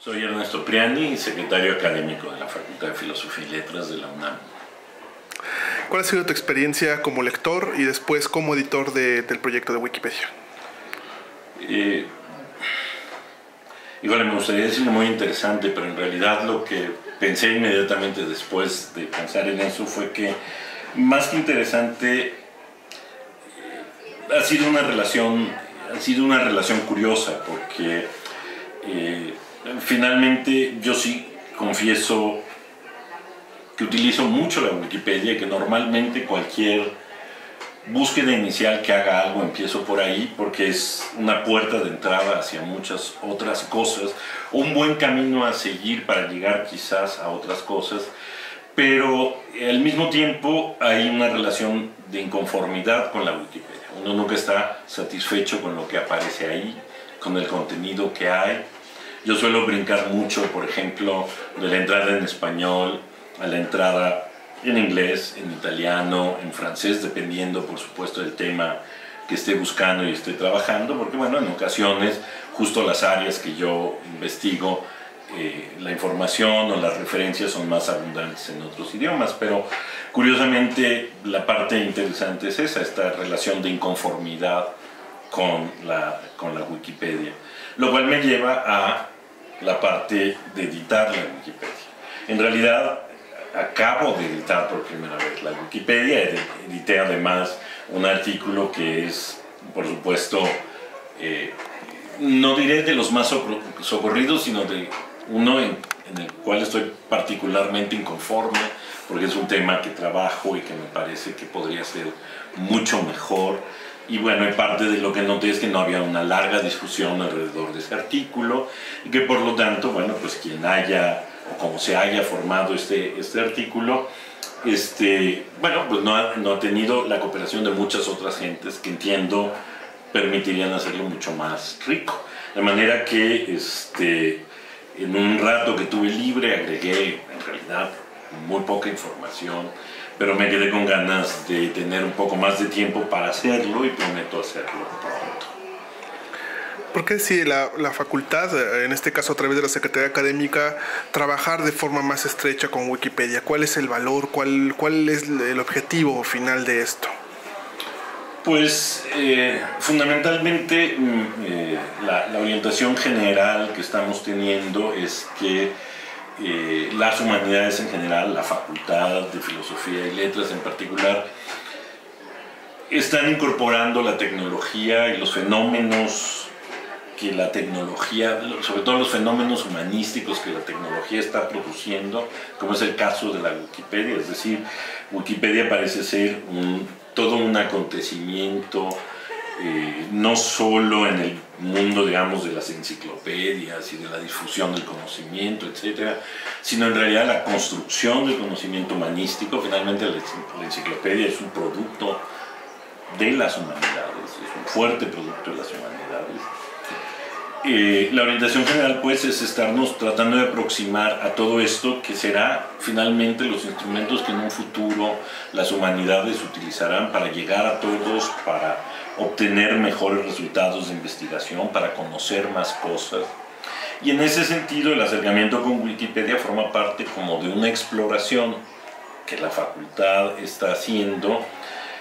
Soy Ernesto Priani, secretario académico de la Facultad de Filosofía y Letras de la UNAM. ¿Cuál ha sido tu experiencia como lector y después como editor del proyecto de Wikipedia? Eh, igual me gustaría decirlo muy interesante, pero en realidad lo que pensé inmediatamente después de pensar en eso fue que más que interesante ha sido una relación ha sido una relación curiosa porque eh, finalmente yo sí confieso que utilizo mucho la Wikipedia y que normalmente cualquier búsqueda inicial que haga algo empiezo por ahí porque es una puerta de entrada hacia muchas otras cosas, un buen camino a seguir para llegar quizás a otras cosas, pero al mismo tiempo hay una relación de inconformidad con la Wikipedia. Uno nunca está satisfecho con lo que aparece ahí, con el contenido que hay. Yo suelo brincar mucho, por ejemplo, de la entrada en español a la entrada en inglés, en italiano, en francés, dependiendo, por supuesto, del tema que esté buscando y esté trabajando, porque bueno, en ocasiones justo las áreas que yo investigo, eh, la información o las referencias son más abundantes en otros idiomas, pero Curiosamente, la parte interesante es esa, esta relación de inconformidad con la, con la Wikipedia, lo cual me lleva a la parte de editar la Wikipedia. En realidad, acabo de editar por primera vez la Wikipedia, edité además un artículo que es, por supuesto, eh, no diré de los más socorridos, sino de uno en el cual estoy particularmente inconforme porque es un tema que trabajo y que me parece que podría ser mucho mejor. Y bueno, en parte de lo que noté es que no había una larga discusión alrededor de ese artículo y que por lo tanto, bueno, pues quien haya o como se haya formado este, este artículo, este, bueno, pues no ha, no ha tenido la cooperación de muchas otras gentes que entiendo permitirían hacerlo mucho más rico. De manera que este, en un rato que tuve libre agregué en realidad muy poca información, pero me quedé con ganas de tener un poco más de tiempo para hacerlo y prometo hacerlo pronto. ¿Por qué decide la, la, facultad, en este caso a través de la Secretaría Académica, trabajar de forma más estrecha con Wikipedia? ¿Cuál es el valor, cuál, cuál es el objetivo final de esto? Pues eh, fundamentalmente mm, eh, la, orientación general que estamos teniendo es que eh, las humanidades en general, la facultad de filosofía y letras en particular, están incorporando la tecnología y los fenómenos que la tecnología, sobre todo los fenómenos humanísticos que la tecnología está produciendo, como es el caso de la Wikipedia, es decir, Wikipedia parece ser todo un acontecimiento eh, no solo en el mundo, digamos, de las enciclopedias y de la difusión del conocimiento, etcétera, sino en realidad la construcción del conocimiento humanístico. Finalmente, la enciclopedia es un producto de las humanidades, es un fuerte producto de las humanidades. Eh, la orientación general pues es estarnos tratando de aproximar a todo esto que será finalmente los instrumentos que en un futuro las humanidades utilizarán para llegar a todos, para obtener mejores resultados de investigación, para conocer más cosas. Y en ese sentido el acercamiento con Wikipedia forma parte como de una exploración que la facultad está haciendo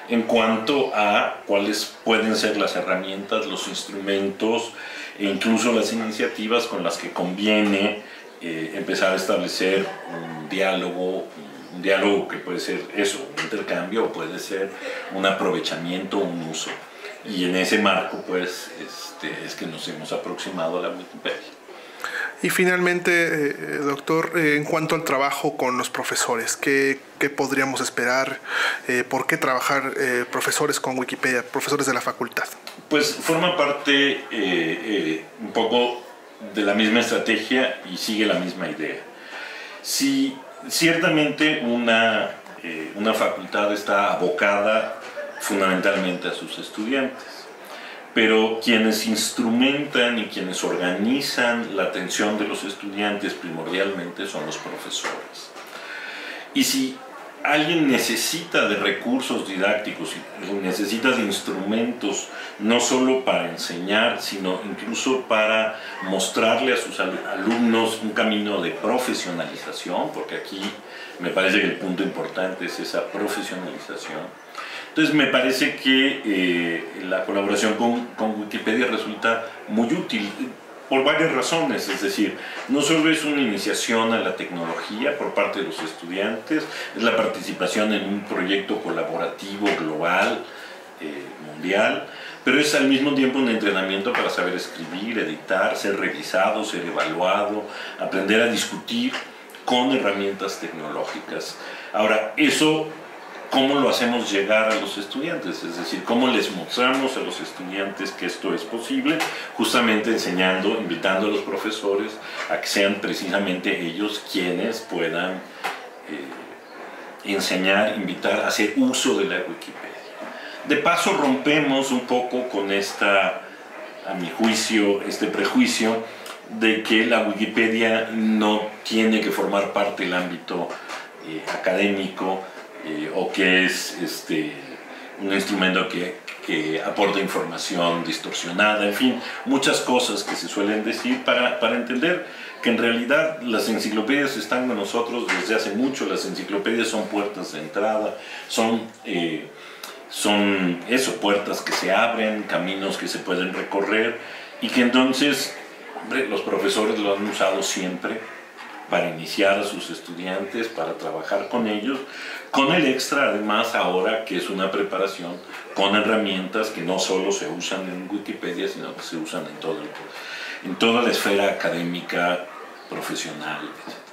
en cuanto a cuáles pueden ser las herramientas, los instrumentos e incluso las iniciativas con las que conviene eh, empezar a establecer un diálogo, un diálogo que puede ser eso, un intercambio o puede ser un aprovechamiento, un uso. Y en ese marco, pues, este, es que nos hemos aproximado a la Wikipedia. Y finalmente, eh, doctor, eh, en cuanto al trabajo con los profesores, ¿qué, qué podríamos esperar? Eh, ¿Por qué trabajar profesores con Wikipedia, profesores de la facultad? Pues forma parte un poco de la misma estrategia y sigue la misma idea. Si ciertamente una, una facultad está abocada fundamentalmente a sus estudiantes. Pero quienes instrumentan y quienes organizan la atención de los estudiantes primordialmente son los profesores. Y si alguien necesita de recursos didácticos, necesita de instrumentos, no solo para enseñar, sino incluso para mostrarle a sus alumnos un camino de profesionalización, porque aquí me parece que el punto importante es esa profesionalización. Entonces me parece que eh, la colaboración con, con Wikipedia resulta muy útil por varias razones, es decir, no solo es una iniciación a la tecnología por parte de los estudiantes, es la participación en un proyecto colaborativo global, eh, mundial, pero es al mismo tiempo un entrenamiento para saber escribir, editar, ser revisado, ser evaluado, aprender a discutir con herramientas tecnológicas. Ahora, eso cómo lo hacemos llegar a los estudiantes, es decir, cómo les mostramos a los estudiantes que esto es posible, justamente enseñando, invitando a los profesores a que sean precisamente ellos quienes puedan eh, enseñar, invitar hacer uso de la Wikipedia. De paso rompemos un poco con esta, a mi juicio, este prejuicio de que la Wikipedia no tiene que formar parte del ámbito eh, académico, eh, o que es este, un instrumento que, que, aporta información distorsionada, en fin, muchas cosas que se suelen decir para, para entender que en realidad las enciclopedias están con nosotros desde hace mucho, las enciclopedias son puertas de entrada, son, eh, son eso, puertas que se abren, caminos que se pueden recorrer y que entonces los profesores lo han usado siempre para iniciar a sus estudiantes, para trabajar con ellos, con el extra además ahora que es una preparación con herramientas que no solo se usan en Wikipedia, sino que se usan en, toda la esfera académica, profesional, etc.